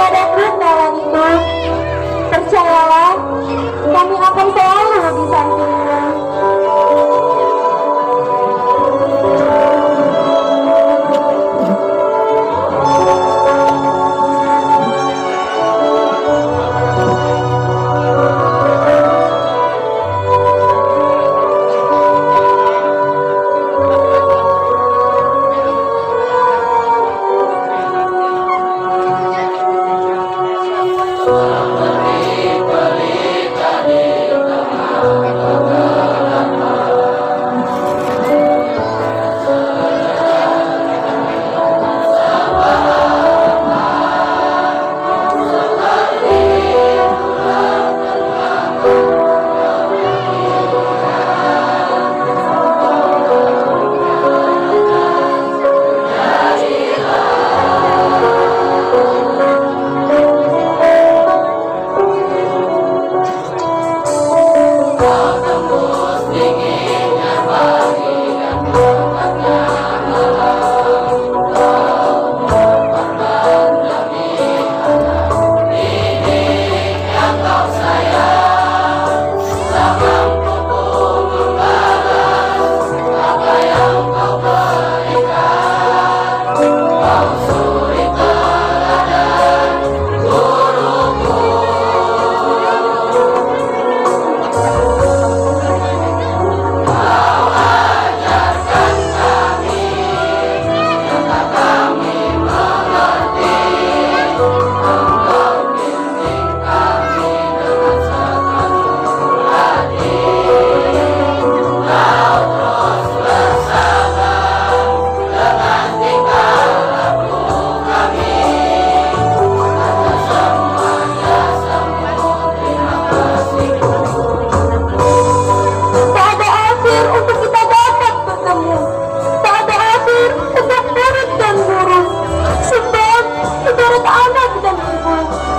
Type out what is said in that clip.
kepadaku kawan iman, percayalah kami akan selalu di samping. Não, não, não.